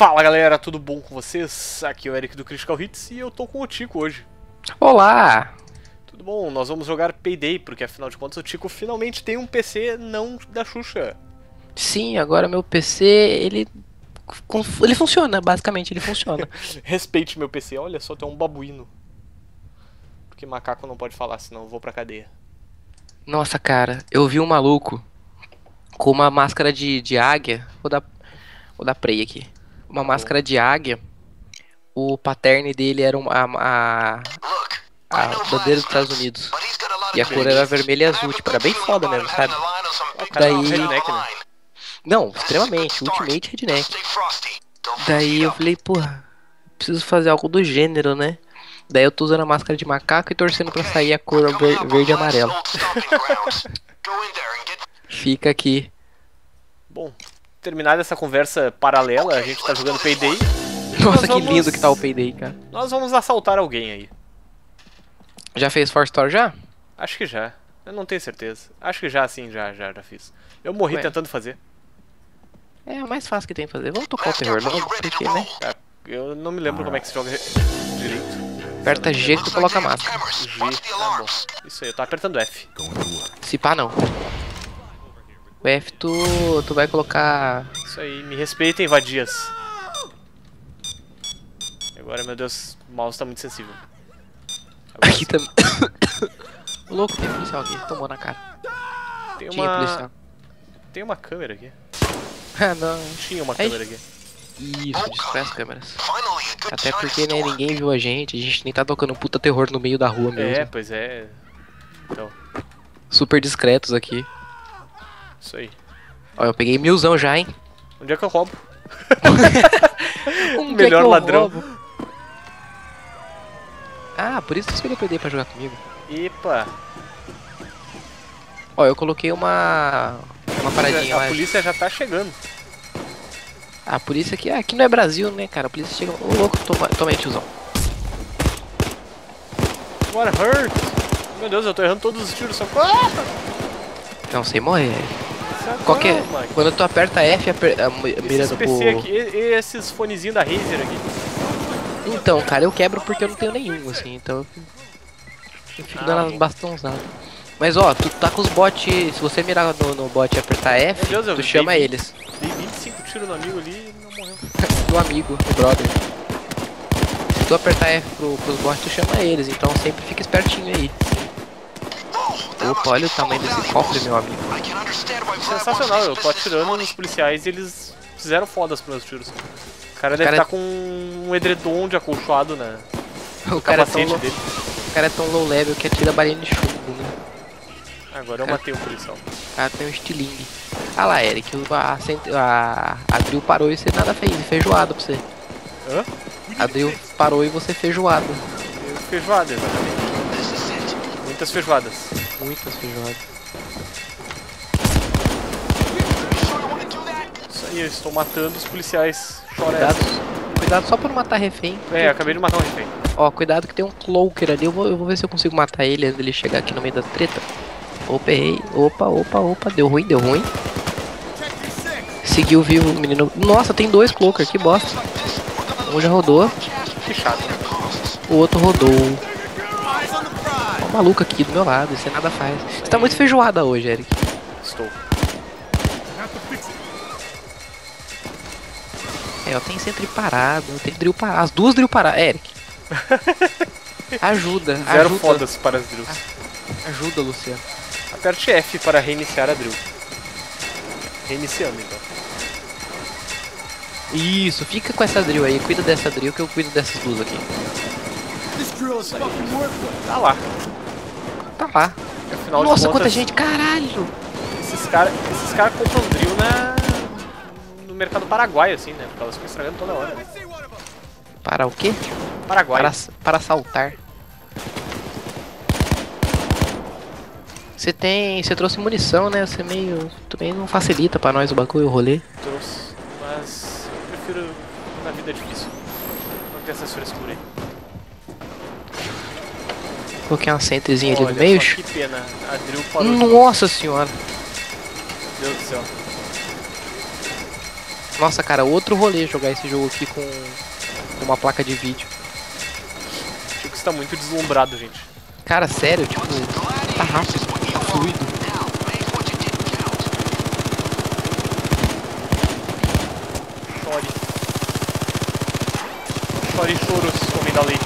Fala galera, tudo bom com vocês? Aqui é o Eric do Critical Hits e eu tô com o Tico hoje. Olá! Tudo bom? Nós vamos jogar Payday, porque afinal de contas o Tico finalmente tem um PC não da Xuxa. Sim, agora meu PC, ele ele funciona, basicamente, ele funciona. Respeite meu PC, olha só, tem um babuíno. Porque macaco não pode falar, senão eu vou pra cadeia. Nossa, cara, eu vi um maluco com uma máscara de, de águia. Vou dar, vou dar play aqui. Uma máscara de águia. O paterne dele era uma, a, a, a bandeira dos Estados Unidos. E a cor era vermelha e azul. Tipo, era bem foda mesmo, sabe? Daí. Redneck, né? Não, extremamente. Ultimate Redneck. Daí eu falei, porra, preciso fazer algo do gênero, né? Daí eu tô usando a máscara de macaco e torcendo pra sair a cor ver verde e amarelo. Fica aqui. Bom, terminada essa conversa paralela, a gente tá jogando Payday. Nossa, que vamos- lindo que tá o Payday, cara. Nós vamos assaltar alguém aí. Já fez For Story já? Acho que já. Eu não tenho certeza. Acho que já sim, já, já, já fiz. Eu morri Ué. tentando fazer. É o mais fácil que tem que fazer. Vamos tocar o terror logo, porque, né? Tá? Eu não me lembro como é que se joga direito. Aperta G que tu coloca a máscara. G, tá bom. Isso aí, eu tô apertando F. Se pá, não. O F tu, tu vai colocar... Isso aí, me respeitem, vadias. Agora, meu Deus, o mouse tá muito sensível. Agora Aqui também. Louco, tem policial aqui. Tomou na cara. tem Tinha uma... policial. Tem uma câmera aqui. Ah, não. Tinha uma câmera aqui. Isso, distrai as câmeras. Até porque, né, ninguém viu a gente. A gente nem tá tocando um puta terror no meio da rua mesmo. É, pois é. Então, Super discretos aqui. Isso aí. Ó, eu peguei milzão já, hein? Onde é que eu roubo? Um Melhor ladrão. Ah, por isso que você escolheu perder pra jogar comigo. Epa! Ó, eu coloquei uma. Uma paradinha A lá. polícia já tá chegando. A polícia aqui, aqui não é Brasil, né, cara? A polícia chega. Ô louco, toma, toma aí, tiozão. What hurt? Meu Deus, eu tô errando todos os tiros. Socorro! Não sei morrer. Qualquer. Mike. Quando tu aperta F, aper... mirando PC pro. aqui, esses fonezinhos da Razer aqui. Então, cara, eu quebro porque eu não tenho nenhum, assim, então. eu fico- Ah, dando. Mas ó, tu tá com os bots. Se você mirar no, no bot e apertar F, Meu Deus, eu tu dei chama vinte. eles. Dei 25 tiros no amigo ali e não morreu. Do amigo, do brother. Se tu apertar F pro, pros bots, tu chama eles, então sempre fica espertinho aí. Opa, olha o tamanho desse cofre, meu amigo. Sensacional, eu tô atirando nos policiais e eles fizeram fodas pros meus tiros. O cara deve cara- estar com um edredom de acolchoado na O cara, é tão low, dele. o cara é tão low level que atira balinha de chumbo, né? Agora eu Cara- matei o policial. O cara tem um estilingue. Ah lá, Eric, o- a, a, a Drill parou e você nada fez, feijoada pra você. Hã? A Drill parou e você feijoada. Eu- Feijoada, exatamente. Muitas feijoadas. Muitas feijoadas. Isso aí, eu estou matando os policiais. Chora Cuidado, cuidado só pra não matar refém. É, eu acabei de matar um refém. Ó, cuidado que tem um cloaker ali. Eu vou, eu vou ver se eu consigo matar ele antes dele chegar aqui no meio da treta. Opa, errei. Opa, opa, opa. Deu ruim, deu ruim. Seguiu vivo o menino. Nossa, tem dois cloaker, que bosta. Um já rodou, Que chato. o outro rodou. Maluco aqui do meu lado, você nada faz. Você tá muito feijoada hoje, Eric. Estou. É, ó, tem sempre parado, tem drill parado. As duas drill paradas. Eric. Ajuda, Zero ajuda. fodas para as drills. Ajuda, Luciano. Aperte F para reiniciar a drill. Reiniciando então. Isso, fica com essa drill aí. Cuida dessa drill que eu cuido dessas duas aqui. Tá lá. Tá lá. Afinal Nossa, contas, quanta gente, caralho! Esses caras esses cara compram drill na... no mercado paraguaio, assim, né? Porque elas ficam estragando toda hora. Para o quê? Paraguai. Para, para assaltar. Você tem. Você trouxe munição, né? Você meio. Também não facilita pra nós o bagulho, o rolê. Trouxe. Mas eu prefiro na vida difícil. Não ter essas frescuras aí. Coloquei uma centezinha ali no meio. que pena. A drill parou. Nossa senhora! Meu Deus do céu. Nossa, cara, outro rolê jogar esse jogo aqui com uma placa de vídeo. Acho que você tá muito deslumbrado, gente. Cara, sério, tipo, tá rápido, tá fluido. Chore. Chore choros, homem da lei.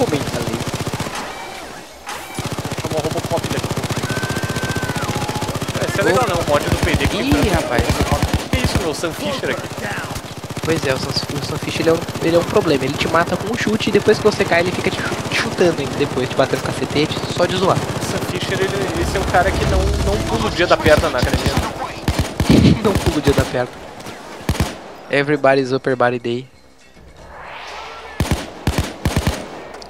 Homem da lei. Chamou o Robocop daqui a pouco. Esse é legal não, o mod do PD que Ih, rapaz. Que isso, meu? Sam Fisher aqui. Pois é, o Sam- o Sunfish ele é, um, ele é um problema. Ele te mata com um chute e depois que você cai ele fica te, chu- te chutando ainda depois, te batendo cacetete, só de zoar. O Sam Fisher, ele, esse é um cara que não, não pula o dia da perna na academia. Não pulo o dia da perna. Everybody's Upper Body Day.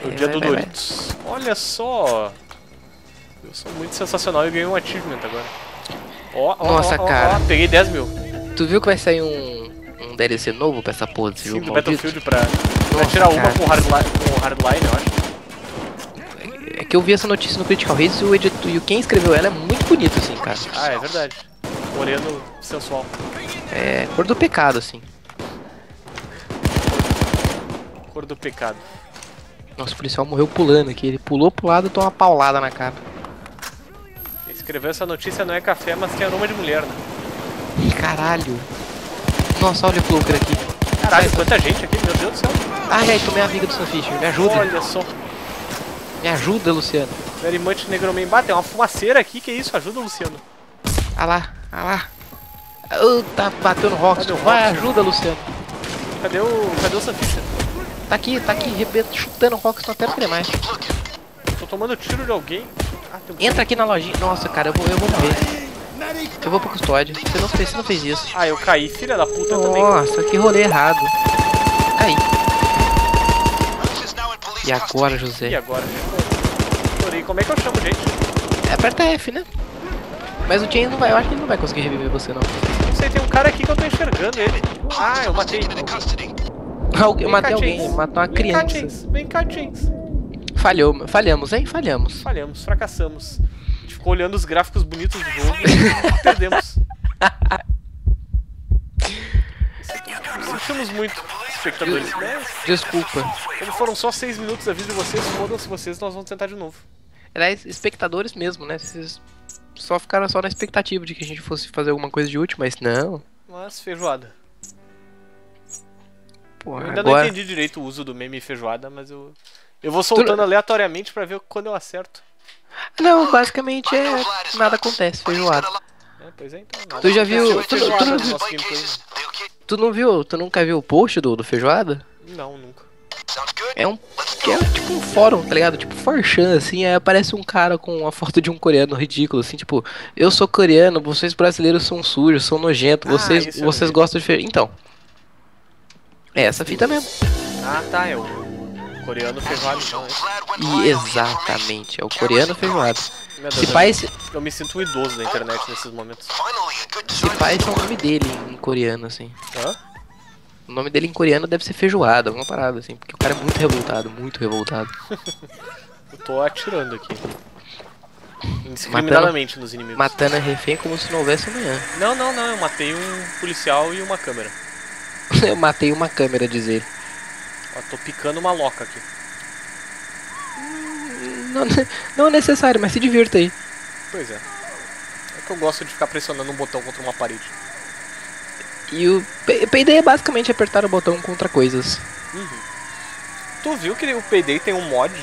O É, dia vai, do vai, vai. Doritos. Olha só. Eu sou muito sensacional e ganhei um achievement agora. Ó, ó, Nossa, ó, cara. ó, peguei 10 mil. Tu viu que vai sair um, um DLC novo pra essa porra desse Sim, jogo do maldito? Battlefield pra, pra Nossa, tirar uma cara. com hardline, com hardline, eu acho. É que eu vi essa notícia no Critical Hits e o, editor, e quem escreveu ela é muito bonito, assim, cara. Ah, é verdade. Moreno sensual. É cor do pecado, assim. Cor do pecado. Nossa, o policial morreu pulando aqui. Ele pulou pro lado e tomou uma paulada na cara. Escreveu essa notícia não é café, mas tem aroma de mulher, né? Caralho. Nossa, olha o Cloaker aqui. Caralho, quanta gente aqui, meu Deus do céu. Ai, ai, tomei a amiga do Sunfish. Me ajuda. Olha só. Me ajuda, Luciano. Very much Negroman. Bah, tem uma fumaceira aqui, que isso? Ajuda, Luciano. Ah lá, ah lá. Ah, tá batendo Rox. Cadê o Vai, ajuda, Luciano. Cadê o. Cadê o Sanficha? Tá aqui, tá aqui, rebento, chutando o Rox, não quero querer mais. Tô tomando tiro de alguém. Entra aqui na lojinha. Nossa, cara, eu vou, eu vou morrer. Eu vou pro custódio. Você não fez, você não fez isso. Ah, eu caí, filha da puta eu também. Nossa, que rolê errado. Caí. E agora, E José? agora? Chorei. Como é que eu chamo, gente? Aperta F, né? Mas o James não vai, eu acho que ele não vai conseguir reviver você, não. Não sei, tem um cara aqui que eu tô enxergando ele. Ah, eu matei. Algu- Eu matei alguém, matei uma Vem cá, criança. James. Vem cá, James. Falhou, falhamos, hein? Falhamos. Falhamos, fracassamos. A gente ficou olhando os gráficos bonitos do jogo e perdemos. Sentimos muito, espectadores. Desculpa. como foram só 6 minutos a vida de vocês, fodam-se vocês, nós vamos tentar de novo. Aliás, espectadores mesmo, né? Vocês só ficaram só na expectativa de que a gente fosse fazer alguma coisa de útil, mas não. Mas feijoada. Porra, Eu ainda não agora... entendi direito o uso do meme feijoada, mas eu. Eu vou soltando aleatoriamente pra ver quando eu acerto. Não, basicamente é... Nada acontece, feijoada. É, pois é, então. nada Tu já viu- tu- feijoada tu- tu- gameplay, né? Tu não viu, tu nunca viu o post do, do Feijoada? Não, nunca. É um. é tipo um fórum, tá ligado? Tipo Forchan, assim, aí aparece um cara com a foto de um coreano ridículo, assim, tipo, eu sou coreano, vocês brasileiros são sujos, são nojentos, Ah, vocês, eu vocês vi. gostam de feijão. Então. É essa fita mesmo. Ah, tá, é o coreano feijoada, então. É. E exatamente, é o coreano feijoada. Meu Se pai, eu, me sinto um idoso da internet nesses momentos. se pai esse é o nome dele em coreano, assim. Hã? O nome dele em coreano deve ser feijoada, alguma parada, assim, porque o cara é muito revoltado, muito revoltado. Eu tô atirando aqui. Indiscriminadamente nos inimigos. Matando a refém como se não houvesse amanhã. Não, não, não, eu matei um policial e uma câmera. Eu matei uma câmera, diz ele. Ó, tô picando uma loca aqui. Não, não é necessário, mas se divirta aí. Pois é. É que eu gosto de ficar pressionando um botão contra uma parede. E o Payday é basicamente apertar o botão contra coisas. Tu viu que o Payday tem um mod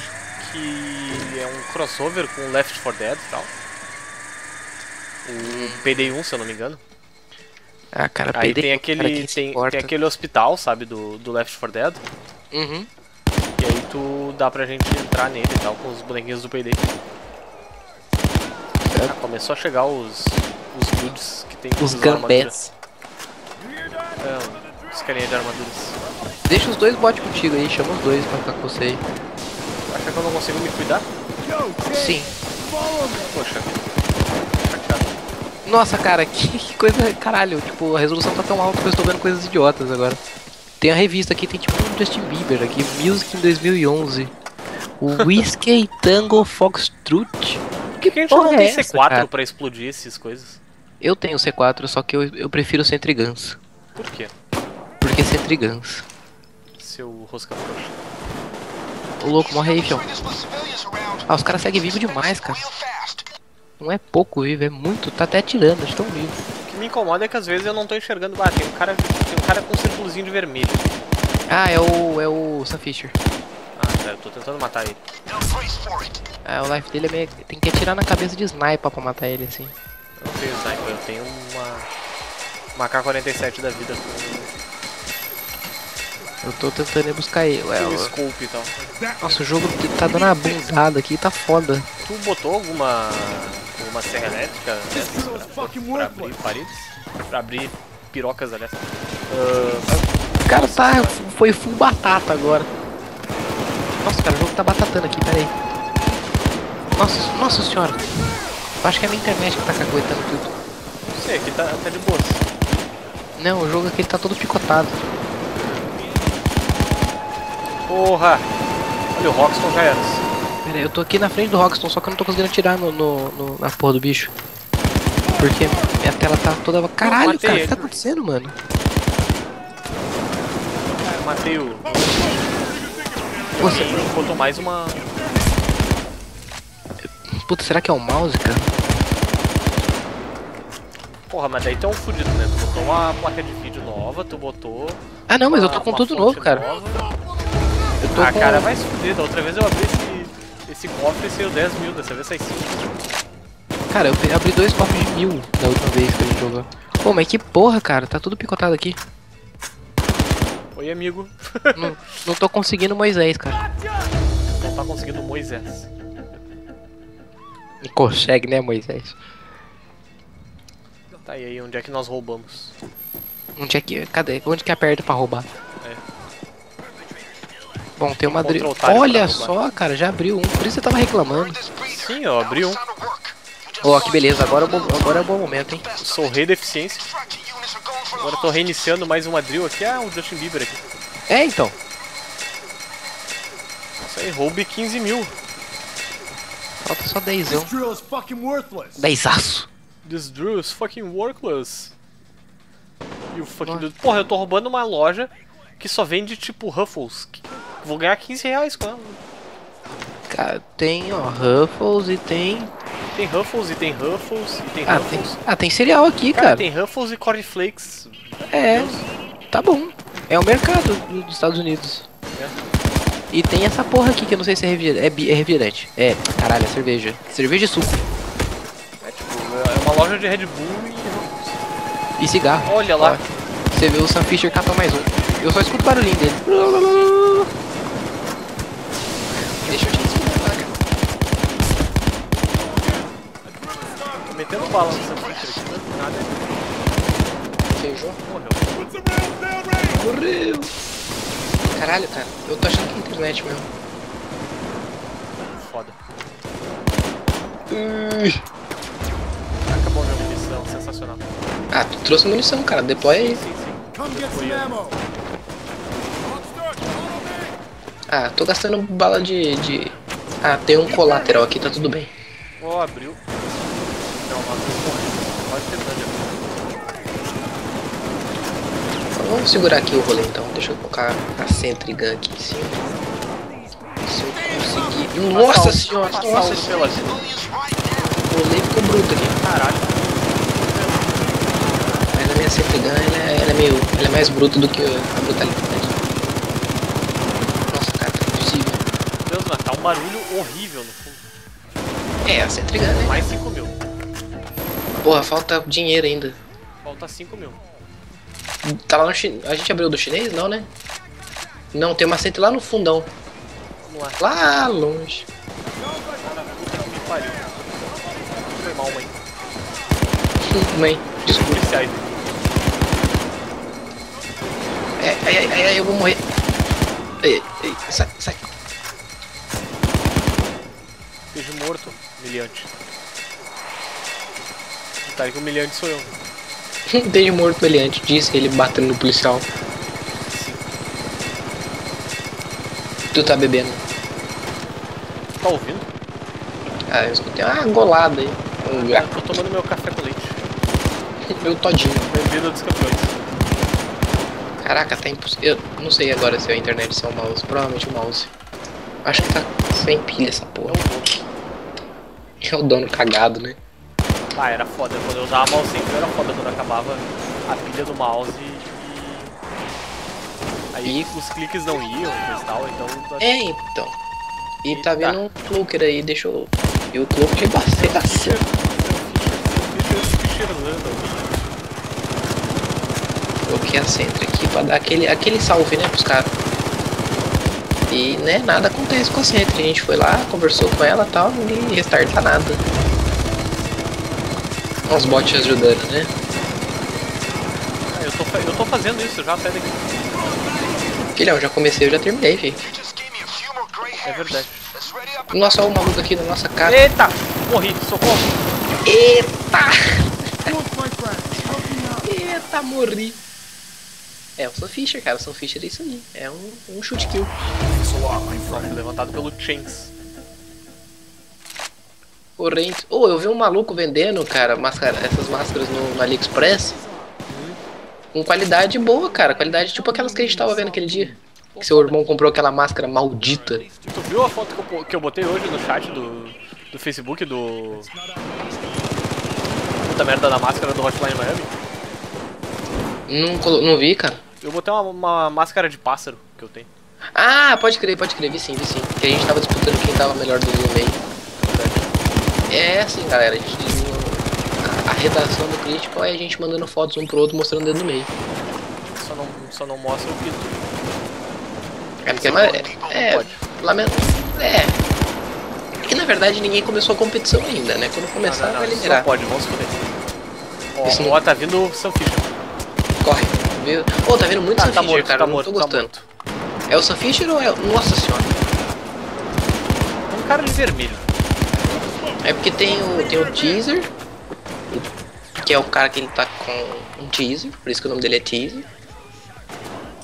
que é um crossover com Left 4 Dead e tal? O Payday 1, se eu não me engano. Ah, cara, Aí Payday tem é aquele, tem, tem aquele hospital, sabe, do, do Left 4 Dead. Uhum. E aí tu dá pra gente entrar nele e tal, com os bonequinhos do Payday. Ah, começou a chegar os, os dudes que tem Os gambés. É, os carinha de armaduras. Deixa os dois bots contigo aí, chama os dois pra ficar com você aí. Acha que eu não consigo me cuidar? Sim. Poxa. Nossa, cara, que, que coisa. Caralho, tipo, a resolução tá tão alta que eu estou vendo coisas idiotas agora. Tem a revista aqui, tem tipo um Justin Bieber aqui, Music em 2011. O Whiskey Tango Foxtrot. Por que, que a gente não tem é essa, C4 cara? pra explodir essas coisas? Eu tenho C4, só que eu, eu prefiro Sentry Guns. Por quê? Porque Sentry Guns. Seu rosca. O louco morre aí, fião. Ah, os caras seguem vivo demais, cara. Não é pouco vivo, é muito. Tá até atirando, estão vivos. O que me incomoda é que às vezes eu não tô enxergando. Ah, tem um cara, tem um cara com um círculozinho de vermelho. Ah, é o. é o Sam Fisher. Ah, tá, eu tô tentando matar ele. Ah, o life dele é meio. Tem que atirar na cabeça de sniper pra matar ele, assim. Eu não tenho sniper, eu tenho uma. Uma K-47 da vida com Eu tô tentando ir buscar ele. Ué, um o- scope e tal. Nossa, o jogo que tá dando uma bundada aqui, tá foda. Tu botou alguma. alguma serra elétrica dessas pra, pra abrir paredes? Pra abrir pirocas, aliás. O cara tá. Foi full batata agora. Nossa, cara, o jogo tá batatando aqui, pera aí. Nossa, nossa senhora. Eu acho que é a minha internet que tá caguetando tudo. não sei, aqui tá, tá de boas. Não, o jogo aqui ele tá todo picotado. Porra! Olha o Roxton já era. Pera aí, eu tô aqui na frente do Rockston, só que eu não tô conseguindo atirar no, no- no- na porra do bicho. Porque minha tela tá toda. Caralho, matei cara, o que tá acontecendo, mano? Eu matei o. Você, botou mais uma. puta, será que é o mouse, cara? Porra, mas daí tu é um fudido, né? Tu botou uma placa de vídeo nova, tu botou. Ah, não, mas eu tô com tudo novo, cara. nova. Eu tô Ah, com... cara, vai se fuder. Da outra vez eu abri esse, esse cofre e saiu 10 mil, dessa vez sai 5. Cara, eu abri dois cofres de mil da última vez que a gente jogou. Pô, mas que porra, cara, tá tudo picotado aqui. Oi, amigo. não, não tô conseguindo Moisés, cara. Não tá conseguindo Moisés. Não consegue, né, Moisés? Tá, e aí, onde é que nós roubamos? Onde é que. Cadê? Onde que aperta pra roubar? Bom, tem uma drill. Olha só, cara, já abriu um. Por isso eu tava reclamando. Sim, eu abri um. Ó, que beleza, agora é, o bom, agora é o bom momento, hein? Sou o rei da eficiência. Agora eu tô reiniciando mais uma drill aqui. Ah, o Justin Bieber aqui. É, então. Isso aí, roube 15 mil. Falta só 10. This drill is fucking worthless. 10 aço. This drill is fucking worthless. E o fucking dude. Porra, eu tô roubando uma loja que só vende tipo Ruffles. Que- Vou ganhar 15 reais ela. Cara, tem, ó, Ruffles e tem. Tem Ruffles e tem Ruffles e tem Ah, tem, Ruffles. ah, tem cereal aqui, Cara, cara. tem Ruffles e Cornflakes. É, Deus. tá bom. É o mercado do- dos Estados Unidos. É. E tem essa porra aqui que eu não sei se é refrigerante. É, é refrigerante. É, caralho, é cerveja. Cerveja e suco. É tipo, é uma loja de Red Bull e. E cigarro. Olha lá. Ó, Você vê o Sam Fisher catar mais um. Eu só escuto o barulhinho dele. Deixa eu te desmontar, cara. Tô metendo bala nessa ficha aqui, não nada. Feijou? Morreu. Morreu. Caralho, cara. Eu tô achando que é internet mesmo. Foda. Acabou a minha munição, sensacional. Ah, tu trouxe munição, cara. Deploy aí. Sim, sim. Come get some ammo. Ah, tô gastando bala de, de... Ah, tem um colateral aqui, tá tudo bem. Ó, abriu. Não, correndo. Pode vamos segurar aqui o rolê então. Deixa eu colocar a Sentry Gun aqui em cima. Se eu conseguir. Nossa Passar senhora! passar Nossa senhora! O rolê ficou bruto aqui. Caralho. Mas a minha Sentry Gun ela é, ela é meio. Ela é mais bruta do que a brutalidade. Nossa, cara, tá impossível. Deus, mas tá um barulho horrível no fundo. É, a Sentry Gun, né? Mais 5 mil. Porra, falta dinheiro ainda. Falta 5 mil. Tá lá no chinês. A gente abriu do chinês? Não, né? Não, tem uma Sentry lá no fundão. Vamos lá. Lá longe. Puta que me pariu. Foi mal, mãe. Mãe, desculpa. Policiais. É, ai, ai, ai, ai, eu vou morrer. Ei, ei, sai, sai. Esteja morto. Humilhante. Detalhe que humilhante sou eu. Desde morto meliante, disse ele batendo no policial. Sim. Tu tá bebendo? Tá ouvindo? Ah, eu escutei uma golada aí. Um Eu tô tomando meu café com leite. Meu todinho. Bem-vindo dos campeões. Caraca, tá impossível. Eu não sei agora se é a internet ou se é o mouse. Provavelmente o mouse. Acho que tá sem pilha essa É porra. Dono. É o dono cagado, né? Ah, era foda. Quando eu usava mouse sem fio era foda quando acabava a pilha do mouse e. Aí E- os cliques não iam e tal, então. É, então. E tá Eita. vendo um Cloaker aí, deixou. E o Cloaker bastante assim. Coloquei a Sentry aqui pra dar aquele, aquele salve, né, pros caras. E, né, nada acontece com a Sentry. A gente foi lá, conversou com ela e tal, ninguém restarta nada. Os bots ajudando, né? Ah, eu, tô, eu tô fazendo isso já, sai daqui. Filhão, já comecei, eu já terminei, filho. É verdade. Nossa, olha o maluco aqui na nossa cara. Eita! Morri, socorro! Eita! Eita, morri. É, o Sunfisher, cara. O Sunfisher é isso aí. É um, um shoot kill. Nossa, levantado pelo Chains. Corrente. Ô, eu vi um maluco vendendo, cara, máscara, essas máscaras no, no AliExpress. Com qualidade boa, cara. Qualidade tipo aquelas que a gente tava vendo aquele dia. Que seu irmão comprou aquela máscara maldita. Tu viu a foto que eu, que eu botei hoje no chat do, do Facebook do. Puta merda da máscara do Hotline Miami? Não, não vi, cara. Eu botei uma, uma máscara de pássaro que eu tenho. Ah, pode crer, pode crer. Vi sim, vi sim. Que a gente tava disputando quem tava melhor do meio. É assim, galera. A, gente, a, a redação do Critical é a gente mandando fotos um pro outro mostrando o dedo no meio. Só não, só não mostra o pito. É porque mas, é, pode. lamento. É. Que na verdade ninguém começou a competição ainda, né? Quando começar não, não, vai isso liberar. não pode, vamos foder. Ó, Isso não- tá vindo o Sunfish. Corre. Viu? Ô, tá vendo muito Ah, tá Sunfisher, morto, cara. tá não morto, tô tá gostando. morto. É o Sunfisher ou é o. Nossa senhora. Um cara de vermelho. É porque tem o, tem o teaser. Que é o cara que ele tá com um teaser, por isso que o nome dele é teaser.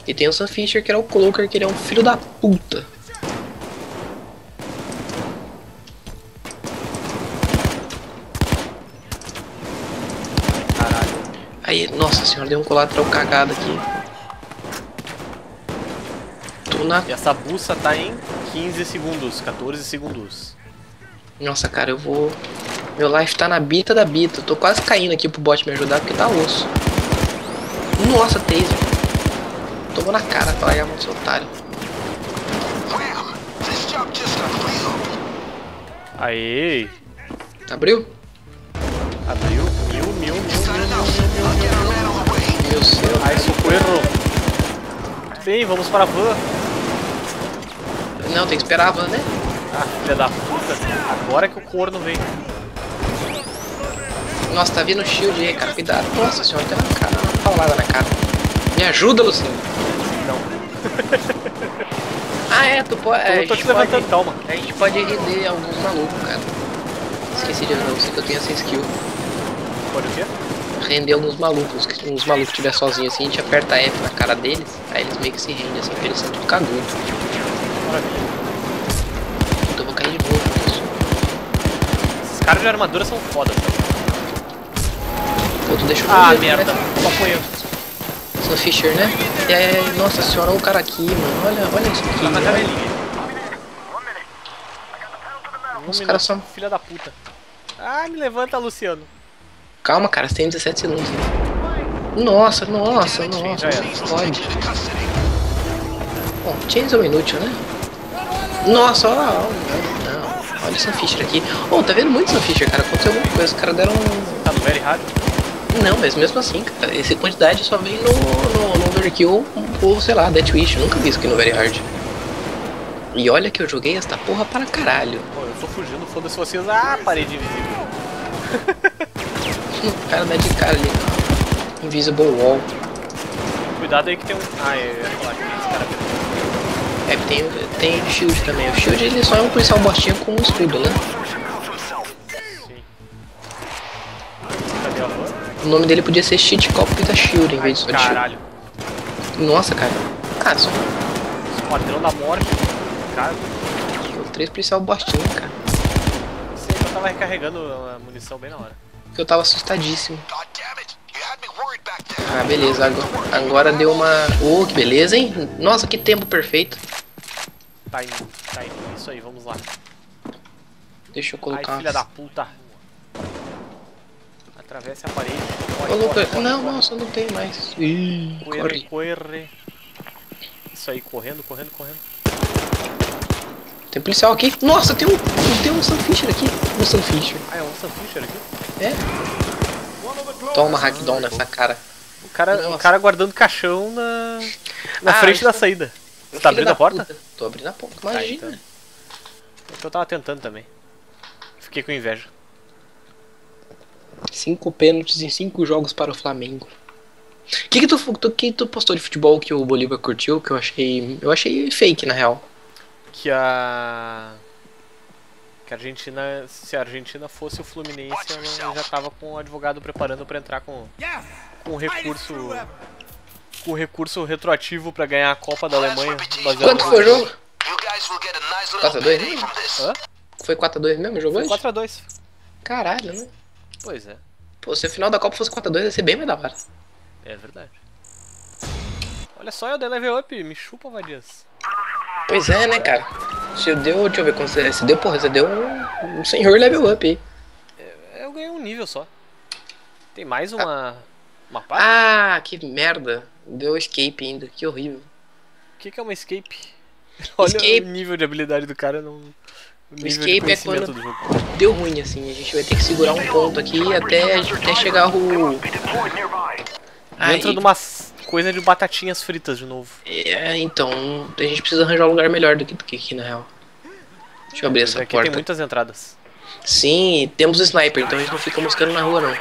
E tem o Sunfisher, que era o Cloaker, que ele é um filho da puta. Aí, nossa senhora, deu um colateral cagado aqui. Tô na. E essa buça tá em 15 segundos, 14 segundos. Nossa, cara, eu vou. Meu life tá na bita da bita. Eu tô quase caindo aqui pro bot me ajudar porque tá osso. Nossa, taser. Tomou na cara pra largar a mão seu otário. Aê! Abriu? Abriu. Meu céu. Ai, socorro. Bem, vamos para a van. Não, tem que esperar a van, né? Ah, filha da puta. Agora que o corno vem. Nossa, tá vindo shield aí, cara. Cuidado. Nossa senhora, tem uma cara. Uma paulada na cara. Me ajuda, Luciano. Não. Ah, é, tu pode. É, Eu a, tô te levantando, calma. a gente pode render alguns malucos, cara. Esqueci de não, sei que eu tenho essa skill. Pode o quê? Render alguns malucos. Que uns malucos estiver sozinho assim, a gente aperta F na cara deles, aí eles meio que se rendem assim, porque eles são tudo cagudo. Maravilha. Então eu vou cair de novo nisso. Esses caras de armadura são foda. Pô, tu deixa eu Ah, merda. né? Tô apoiando. São Fisher, né? E aí, nossa senhora, olha o cara aqui, mano. Olha, olha isso aqui. Tá na. Um Os caras são- Filha da puta. Ah, me levanta, Luciano. Calma, cara, você tem 17 segundos. Nossa, nossa, nossa. era. Pode. Bom, Chains é um inútil, né? Nossa, olha lá. Não. Olha o Sam Fisher aqui. Oh, tá vendo muito Sam Fisher, cara. Aconteceu alguma coisa. Os caras deram um. Tá no very hard. Não, mas mesmo assim, cara, essa quantidade só vem no, no, no Overkill ou, sei lá, Death Wish. Nunca vi isso aqui no Very Hard. E olha que eu joguei esta porra para caralho. Pô, eu tô fugindo, foda-se vocês. Ah, parede invisível. O cara dá de cara ali. Invisible Wall. Cuidado aí que tem um. Ah, eu ia falar que tem esse cara. É, tem, tem Shield também. O Shield ele só é um policial bostinha com um escudo, né? Sim. Cadê a van? O nome dele podia ser Cop da Shield em vez de só de Shield. Caralho. Nossa, cara. Ah, só Esquadrão da morte. Cara, três policial bostinha, cara. eu tava recarregando a munição bem na hora. Porque eu tava assustadíssimo. Ah, beleza. Agora, agora deu uma... Oh, que beleza, hein? Nossa, que tempo perfeito. Tá indo, tá indo. Isso aí, vamos lá. Deixa eu Ai, colocar... filha da puta. Atravesse a parede. Corre, Ô, corre, corre, Não, corre. nossa, não tem mais. Ih, Corre, corre. corre. Isso aí, correndo, correndo, correndo. Tem policial aqui. Nossa, tem um, tem um Sam Fisher aqui. Um Sam Fisher. Ah, é um Sam Fisher aqui? É? Toma hackdown nessa cara. O cara, o cara guardando caixão na, na Ah, frente da saída. Você tá abrindo a porta? puta. Tô abrindo a porta, Tá, imagina. então. É que eu tava tentando também. Fiquei com inveja. Cinco pênaltis em cinco jogos para o Flamengo. O que, que, tu, tu, que tu postou de futebol que o Bolívar curtiu? Que eu achei. Eu achei fake, na real. Que a. Que a Argentina. Se a Argentina fosse o Fluminense, ela já tava com o advogado preparando pra entrar com, com recurso. Com recurso retroativo pra ganhar a Copa da Alemanha. Quanto foi o jogo? 4x2? 4x2? Hã? Foi 4x2 mesmo o jogo hoje? 4x2. Caralho, né? Pois é, Pô, se a final da Copa fosse 4x2, ia ser bem mais da hora. é verdade. Olha só, eu dei level up, me chupa, Vadias. Pois é, né, cara? Se deu, deixa eu ver quanto você, você deu, porra, você deu um, um senhor level up aí. Eu ganhei um nível só. Tem mais uma. Uma parte? Ah, que merda. Deu escape ainda, que horrível. O que, que é uma escape? Olha Escape. o nível de habilidade do cara, não. O escape é quando-. Deu ruim assim, a gente vai ter que segurar um ponto aqui até, até chegar o. Dentro Aí, de uma coisa de batatinhas fritas de novo. É, então, a gente precisa arranjar um lugar melhor do que, do que aqui na real. Deixa eu abrir essa Aqui porta. tem muitas entradas. Sim, temos sniper, então a gente não fica moscando na rua não.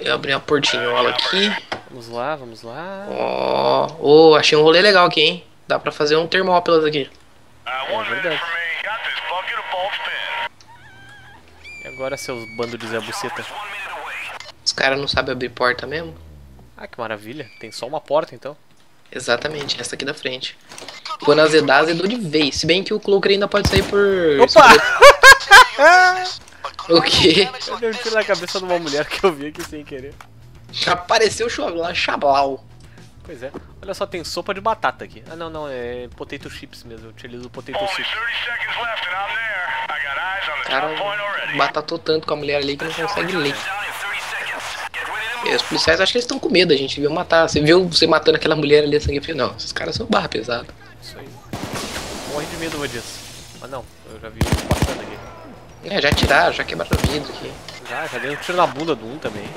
Eu abri a portinhola aqui. Vamos lá, vamos lá. Ó, oh, achei um rolê legal aqui, hein? Dá pra fazer um termópilas aqui. É verdade. E agora, seus bandos de Zé Buceta? Os caras não sabem abrir porta mesmo? Ah, que maravilha. Tem só uma porta então. Exatamente, essa aqui da frente. Quando azedar, azedou de vez. Se bem que o Cloaker ainda pode sair por. Opa! O quê? Eu dei um tiro na cabeça de uma mulher que eu vi aqui sem querer. Apareceu o Chablau. Chablau. Pois é. Olha só, tem sopa de batata aqui. Ah, não, não, é potato chips mesmo. Eu utilizo o potato chips. O cara batatou tanto com a mulher ali que não consegue ler. E os policiais acham que eles estão com medo, a gente viu matar. Você viu você matando aquela mulher ali sangue frio? Não, esses caras são barra pesada. Isso aí. Morre de medo, Vadias. Mas não, eu já vi isso passando aqui. É, já tiraram, já quebraram o vidro aqui. Já, já dei um tiro na bunda do um também.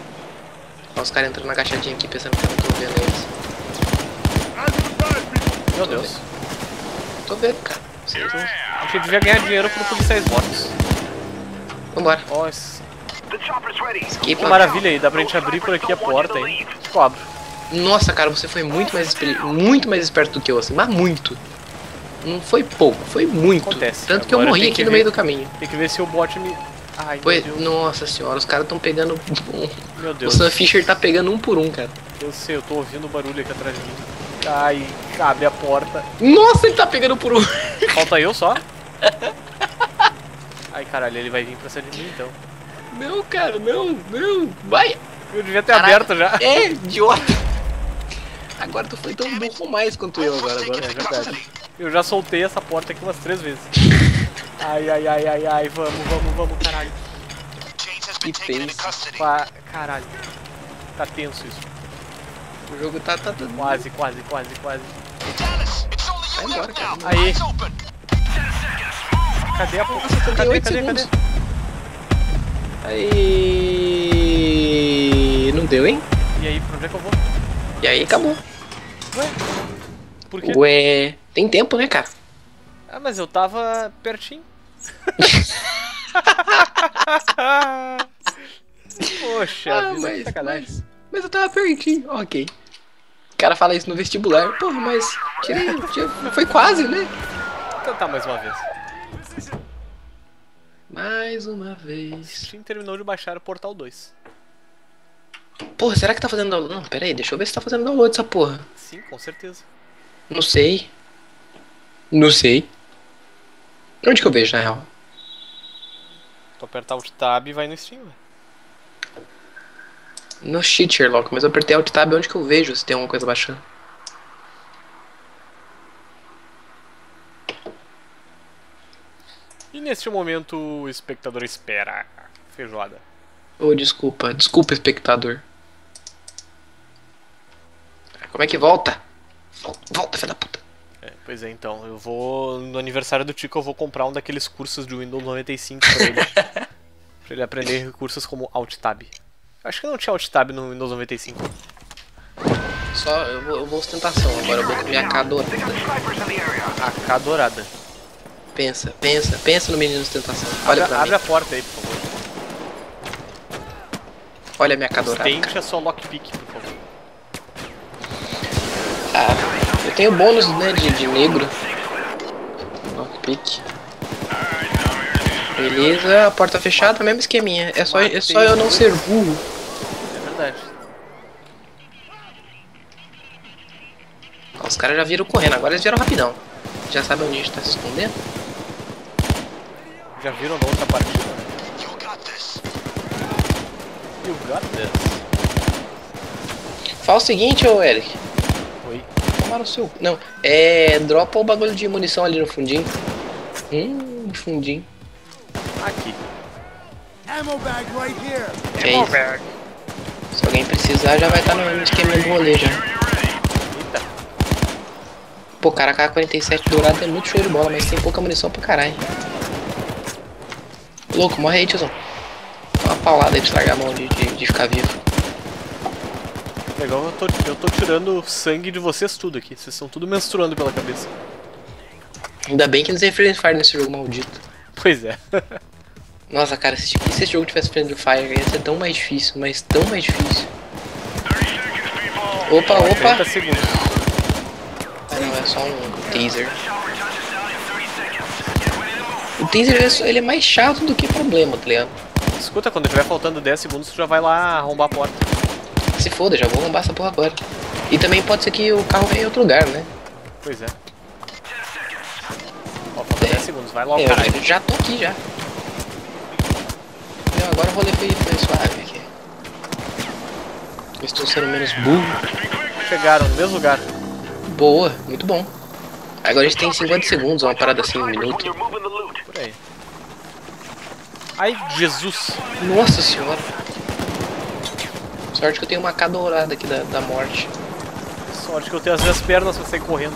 Olha os caras entrando na aqui pensando que eu não tô vendo eles. Meu Deus. Tô vendo, cara. Vocês não... A gente devia ganhar dinheiro por policiais mortos. Vambora. Escape que maravilha aí, dá pra gente abrir por aqui a porta aí. Eu abro. Nossa, cara, você foi muito mais, muito mais esperto do que eu, assim, mas muito. Não foi pouco, foi muito. Acontece. Tanto que eu morri aqui no meio do caminho. Tem que ver se o bot me. Ai, Foi, nossa senhora, os caras tão pegando. Meu O Deus. Sam Fisher tá pegando um por um, cara. Eu sei, eu tô ouvindo o barulho aqui atrás de mim. Ai, abre a porta. Nossa, ele tá pegando por um. Falta eu só? Ai, caralho, ele vai vir pra cima de mim então. Não, cara, não, não. Vai. Eu devia ter Caralho. aberto já. É, idiota. Agora tu foi tão burro mais quanto eu agora. agora. É verdade. Eu já soltei essa porta aqui umas três vezes. Ai, ai, ai, ai, ai, vamos, vamos, vamos, caralho. Que tenso. Pa- Caralho. Tá tenso isso. O jogo tá, tá, tá... Quase, quase, quase, quase. Vai embora, cara. Aí. Cadê a tem Cadê, oito cadê, cadê? Aí... Não deu, hein? E aí, pra onde é que eu vou? E aí acabou. Por quê? Ué, tem tempo, né, cara? Ah, mas eu tava pertinho. Poxa, Ah, mas, mas, mas eu tava pertinho. Ok. O cara fala isso no vestibular. Porra, mas tirei, tirei- foi quase, né? Vou tentar mais uma vez. Mais uma vez. Steam terminou de baixar o Portal 2. Porra, será que tá fazendo download? Não, pera aí, deixa eu ver se tá fazendo download essa porra. Sim, com certeza. Não sei. Não sei. Onde que eu vejo, na real? Tu apertar o tab e vai no Steam, velho. No cheat, Sherlock, mas eu apertei Alt Tab onde que eu vejo se tem alguma coisa baixando. E neste momento o espectador espera. Feijoada. Oh, desculpa, desculpa, espectador. Como é que volta? Volta, volta filho da puta. É, pois é, então. Eu vou. No aniversário do Tico eu vou comprar um daqueles cursos de Windows 95 pra ele. pra ele aprender recursos como Alt Tab. Acho que não tinha Alt Tab no Windows 95. Só, eu vou, eu vou ostentação agora, eu vou criar AK dourada. AK dourada. Pensa, pensa, pensa no menino ostentação. Olha Abre, abre a porta aí, por favor. Olha a minha AK dourada. Tente a sua lockpick, por favor. Ah, eu tenho bônus, né, de, de negro. Lockpick. Beleza, a porta fechada, mesmo esqueminha. É só, é só eu não ser burro. É verdade. Os caras já viram correndo, agora eles vieram rapidão. Já sabem onde a gente tá se escondendo? Já viram na outra partida? né? You got this. You got this. Fala o seguinte, ô Eric. Oi. Tomar no seu. Não, é. Dropa o bagulho de munição ali no fundinho. Hum, fundinho. Aqui. Ammo bag right here. É isso? Se alguém precisar, já vai estar no esquema do rolê já. Eita. Pô, cara, a K-47 dourado é muito show de bola, mas tem pouca munição pra caralho. Louco, morre aí, tiozão. Uma paulada aí pra estragar a mão de, de, de ficar vivo. Legal, eu tô, eu tô tirando sangue de vocês tudo aqui. Vocês estão tudo menstruando pela cabeça. Ainda bem que eles têm Friendly Fire nesse jogo maldito. Pois é. Nossa, cara, se, se esse jogo tivesse Friendly Fire, ia ser tão mais difícil, mas tão mais difícil. Opa, opa! 30 segundos. Ah, não, é só um taser. O taser ele é, ele é mais chato do que problema, tá ligado? Escuta, quando tiver faltando 10 segundos, tu já vai lá arrombar a porta. Se foda, já vou arrombar essa porra agora. E também pode ser que o carro venha em outro lugar, né? Pois é. Ó, falta 10 segundos, vai logo, É, caralho. eu já tô aqui já. Não, agora o rolê foi, foi suave aqui. Eu estou sendo menos burro. Chegaram no mesmo lugar. Boa, muito bom. Agora a gente tem 50 segundos, uma parada assim, um minuto. Por aí. Ai, Jesus. Nossa senhora. Sorte que eu tenho uma K dourada aqui da, da morte. Sorte que eu tenho as minhas pernas pra sair correndo.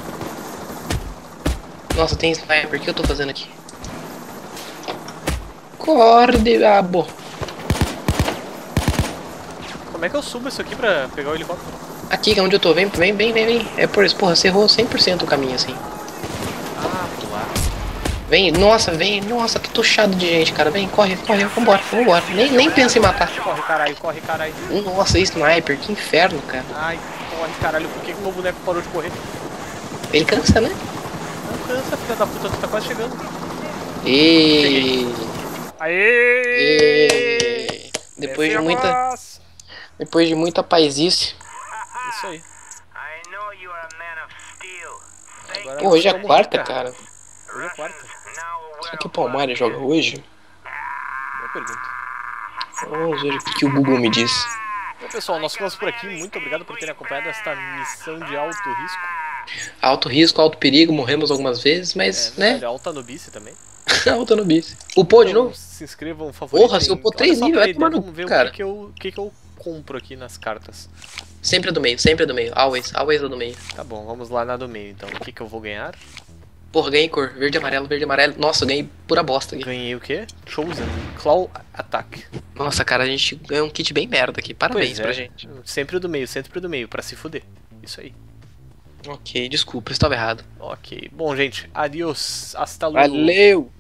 Nossa, tem sniper, o que eu tô fazendo aqui? Corre, diabo. Como é que eu subo isso aqui pra pegar o helicóptero? Aqui, que é onde eu tô, vem, vem, vem, vem, vem. É por isso, porra, você errou 100% o caminho assim. Vem, nossa, vem, nossa, tô tochado de gente, cara. Vem, corre, corre, vambora, vambora. Nem, nem pensa em matar. Corre, caralho, corre, caralho. Nossa, sniper, que inferno, cara. Ai, corre, caralho. Por que, que o meu boneco parou de correr? Ele cansa, né? Não cansa, filha da puta, tu tá quase chegando. E... Aê! e... Depois de muita, voz. depois de muita paizice. Isso aí. I know you are a man of steel. Agora Pô, hoje é quarta, cara. Hoje é quarta. Será que o Palmares joga hoje? Boa pergunta. Vamos ver o que, o Google me diz. Bom, pessoal, nós ficamos por aqui. Muito obrigado por terem acompanhado esta missão de alto risco. Alto risco, alto perigo, morremos algumas vezes, mas, É, né? de alta nubice também. Alta no bis. Upou de Então, novo? Se inscrevam, favoritem. Porra, se três só níveis, pra vai tomar no Vamos ver cara. o que, que, eu, que, que eu compro aqui nas cartas. Sempre a do meio, sempre a do meio. Always, always a do meio. Tá bom, vamos lá na do meio então. O que, que eu vou ganhar? Porra, ganhei cor. Verde, amarelo, verde, amarelo. Nossa, ganhei pura bosta aqui. Ganhei o quê? Chosen. Claw Attack. Nossa, cara, a gente ganhou um kit bem merda aqui. Parabéns Pois é. pra gente. Sempre do meio, sempre do meio, pra se fuder. Isso aí. Ok, desculpa, estava errado. Ok. Bom, gente, adiós. Hasta luego. Valeu!